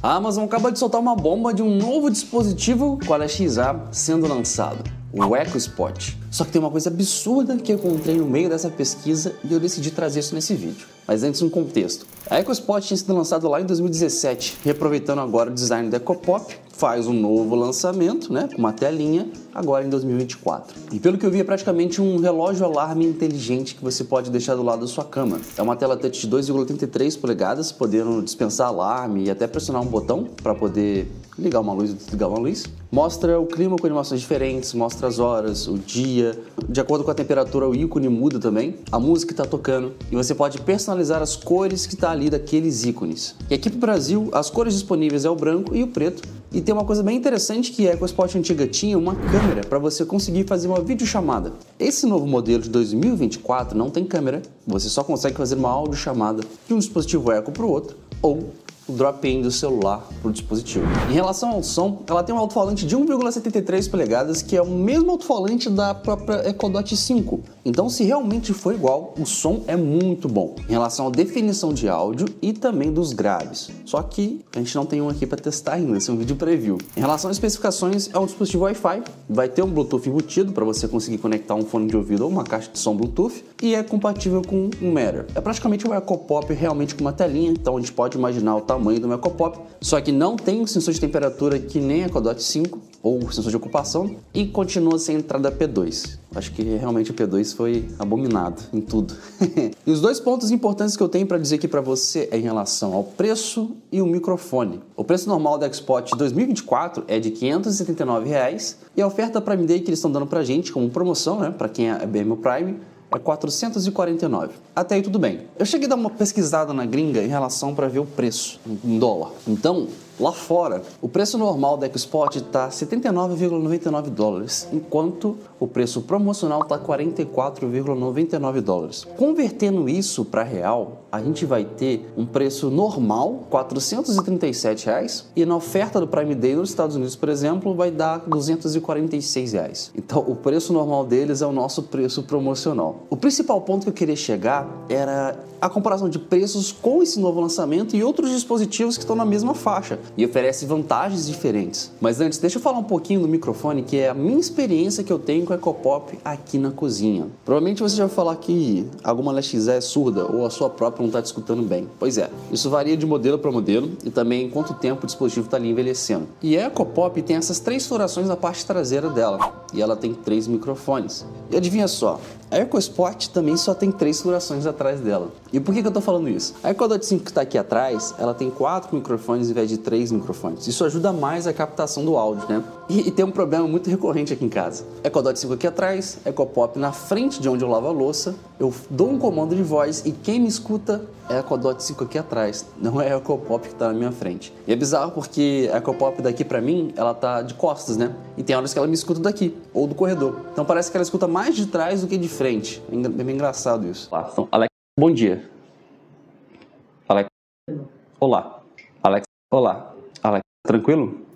A Amazon acaba de soltar uma bomba de um novo dispositivo com a XA sendo lançado, o EcoSpot. Só que tem uma coisa absurda que eu encontrei no meio dessa pesquisa e eu decidi trazer isso nesse vídeo. Mas antes um contexto. A EcoSpot tinha sido lançado lá em 2017, reaproveitando agora o design da EcoPop, faz um novo lançamento, né, com uma telinha, agora em 2024. E pelo que eu vi, é praticamente um relógio alarme inteligente que você pode deixar do lado da sua cama. É uma tela touch de 2,83 polegadas, podendo dispensar alarme e até pressionar um botão para poder ligar uma luz e desligar uma luz. Mostra o clima com animações diferentes, mostra as horas, o dia. De acordo com a temperatura, o ícone muda também, a música está tocando e você pode personalizar as cores que está ali daqueles ícones. E aqui para o Brasil, as cores disponíveis é o branco e o preto. E tem uma coisa bem interessante que a EcoSpot antiga tinha uma câmera para você conseguir fazer uma videochamada. Esse novo modelo de 2024 não tem câmera, você só consegue fazer uma audiochamada de um dispositivo Eco para o outro ou o drop-in do celular para o dispositivo. Em relação ao som, ela tem um alto-falante de 1,73 polegadas, que é o mesmo alto-falante da própria EcoDot 5. Então, se realmente for igual, o som é muito bom em relação à definição de áudio e também dos graves. Só que a gente não tem um aqui para testar ainda, esse é um vídeo preview. Em relação às especificações, é um dispositivo Wi-Fi, vai ter um Bluetooth embutido para você conseguir conectar um fone de ouvido ou uma caixa de som Bluetooth e é compatível com um Matter. É praticamente um EcoPop realmente com uma telinha, então a gente pode imaginar o tamanho do EcoPop, só que não tem um sensor de temperatura que nem a EcoDot 5 ou sensor de ocupação e continua sem entrada P2. Acho que realmente o P2 foi abominado em tudo. e os dois pontos importantes que eu tenho para dizer aqui para você é em relação ao preço e o microfone. O preço normal da Xpot 2024 é de 579 reais, e a oferta Prime Day que eles estão dando para gente como promoção, né, para quem é BM Prime, é 449. Até aí tudo bem. Eu cheguei a dar uma pesquisada na gringa em relação para ver o preço em dólar. Então, Lá fora, o preço normal da EcoSpot está 79,99 dólares, enquanto o preço promocional está 44,99 dólares. Convertendo isso para real, a gente vai ter um preço normal, 437 reais, e na oferta do Prime Day nos Estados Unidos, por exemplo, vai dar 246 reais. Então, o preço normal deles é o nosso preço promocional. O principal ponto que eu queria chegar era a comparação de preços com esse novo lançamento e outros dispositivos que estão na mesma faixa e oferece vantagens diferentes. Mas antes, deixa eu falar um pouquinho do microfone, que é a minha experiência que eu tenho com o EcoPop aqui na cozinha. Provavelmente você já vai falar que alguma LXE é surda ou a sua própria não está te escutando bem. Pois é, isso varia de modelo para modelo e também quanto tempo o dispositivo está ali envelhecendo. E a EcoPop tem essas três furações na parte traseira dela e ela tem três microfones. E adivinha só, a EcoSpot também só tem três furações atrás dela. E por que, que eu estou falando isso? A EcoDot 5 que está aqui atrás, ela tem quatro microfones em vez de três microfones. Isso ajuda mais a captação do áudio, né? E, e tem um problema muito recorrente aqui em casa. EcoDot 5 aqui atrás, EcoPop na frente de onde eu lavo a louça. Eu dou um comando de voz e quem me escuta é a EcoDot 5 aqui atrás, não é a EcoPop que está na minha frente. E é bizarro porque a EcoPop daqui para mim, ela tá de costas, né? E tem horas que ela me escuta daqui, ou do corredor. Então parece que ela escuta mais de trás do que de frente. É, é bem engraçado isso. Então, Alex, bom dia. Alex, olá. Alex, olá. Alex, tranquilo?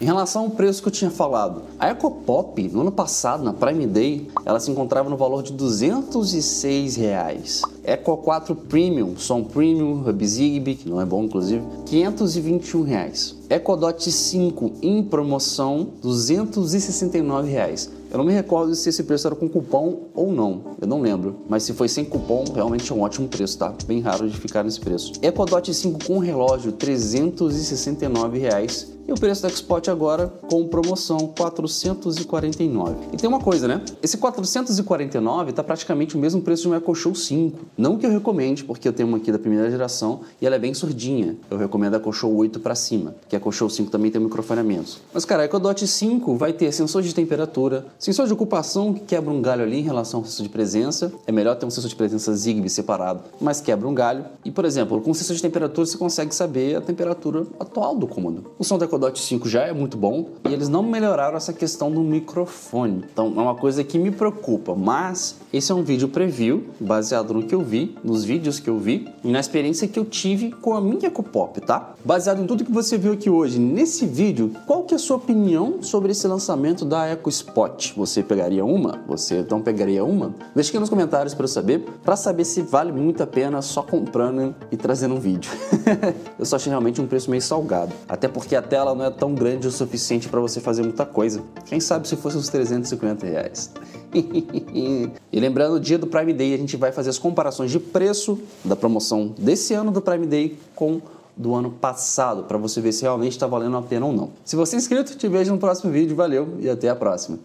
Em relação ao preço que eu tinha falado, a EcoPop, no ano passado, na Prime Day, ela se encontrava no valor de 206 reais. Eco 4 Premium, som Premium, Hub Zigbee, que não é bom inclusive, 521 reais. EcoDot 5 em promoção, 269 reais. Eu não me recordo se esse preço era com cupom ou não, eu não lembro. Mas se foi sem cupom, realmente é um ótimo preço, tá? Bem raro de ficar nesse preço. EcoDot 5 com relógio, 369 reais. E o preço do Xpot agora com promoção 449. E tem uma coisa, né? Esse 449 tá praticamente o mesmo preço de um Echo Show 5. Não que eu recomende, porque eu tenho uma aqui da primeira geração e ela é bem surdinha. Eu recomendo a Echo Show 8 para cima, que Echo Show 5 também tem microfone a menos. Mas cara, a Echo Dot 5 vai ter sensor de temperatura, sensor de ocupação que quebra um galho ali em relação ao sensor de presença. É melhor ter um sensor de presença Zigbee separado, mas quebra um galho. E por exemplo, com o sensor de temperatura você consegue saber a temperatura atual do cômodo. O som da Echo Echo Dot 5 já é muito bom e eles não melhoraram essa questão do microfone. Então é uma coisa que me preocupa, mas esse é um vídeo preview baseado no que eu vi, nos vídeos que eu vi e na experiência que eu tive com a minha Echo Pop, tá? Baseado em tudo que você viu aqui hoje nesse vídeo, qual que é a sua opinião sobre esse lançamento da Echo Spot? Você pegaria uma? Você não pegaria uma? Deixa aqui nos comentários para eu saber, para saber se vale muito a pena só comprando e trazendo um vídeo. eu só achei realmente um preço meio salgado, até porque a tela não é tão grande o suficiente para você fazer muita coisa. Quem sabe se fosse uns 350 reais. e lembrando, o dia do Prime Day a gente vai fazer as comparações de preço da promoção desse ano do Prime Day com do ano passado, para você ver se realmente está valendo a pena ou não. Se você é inscrito, te vejo no próximo vídeo. Valeu e até a próxima.